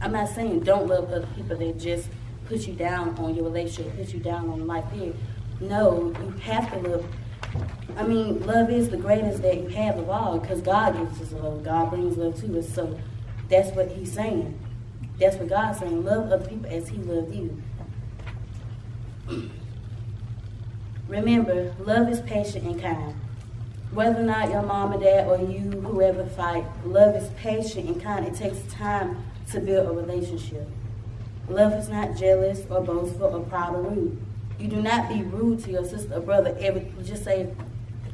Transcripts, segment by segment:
I'm not saying don't love other people that just put you down on your relationship, put you down on life here. No, you have to love. I mean, love is the greatest that you have of all because God gives us love. God brings love to us. So that's what He's saying. That's what God's saying. Love other people as He loved you. Remember, love is patient and kind. Whether or not your mom or dad or you, whoever fight, love is patient and kind. It takes time to build a relationship. Love is not jealous or boastful or proud or rude. You do not be rude to your sister or brother. Every just say,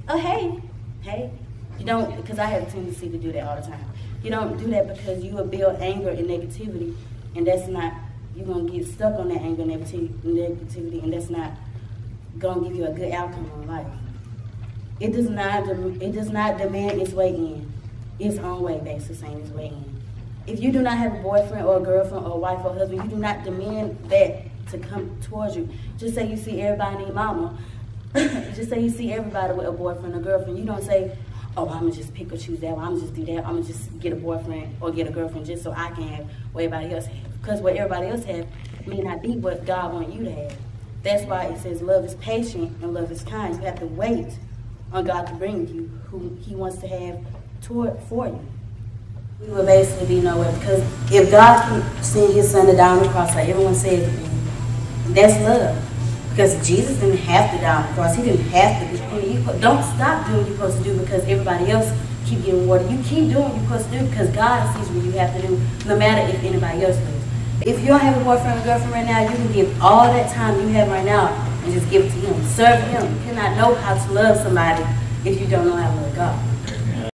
"Oh hey, hey." You don't because I have a tendency to do that all the time. You don't do that because you will build anger and negativity, and that's not. You're gonna get stuck on that anger and negativity, and that's not gonna give you a good outcome in life. It does not. It does not demand its way in. Its own way, basically saying its way in. If you do not have a boyfriend or a girlfriend or a wife or husband, you do not demand that to come towards you. Just say you see everybody named mama. just say you see everybody with a boyfriend or girlfriend. You don't say, oh, I'm gonna just pick or choose that. I'm gonna just do that. I'm gonna just get a boyfriend or get a girlfriend just so I can have what everybody else has. Because what everybody else has may not be what God wants you to have. That's why it says love is patient and love is kind. You have to wait on God to bring you who He wants to have toward for you. We will basically be nowhere because if God can send His Son to die on the cross, like everyone says, that's love. Because Jesus didn't have to die on the cross. He didn't have to. I mean, you, don't stop doing what you're supposed to do because everybody else keep getting water. You keep doing what you're supposed to do because God sees what you have to do, no matter if anybody else does. If you don't have a boyfriend or girlfriend right now, you can give all that time you have right now and just give it to Him. Serve Him. You cannot know how to love somebody if you don't know how to love God.